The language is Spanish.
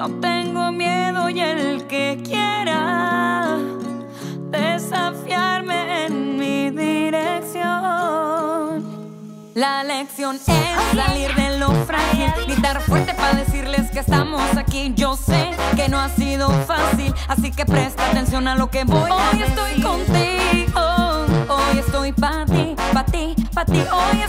No tengo miedo y el que quiera desafiarme en mi dirección. La lección es salir de lo frágil, gritar fuerte para decirles que estamos aquí. Yo sé que no ha sido fácil, así que presta atención a lo que voy a decir. Hoy estoy contigo, hoy estoy para ti, para ti, para ti. Hoy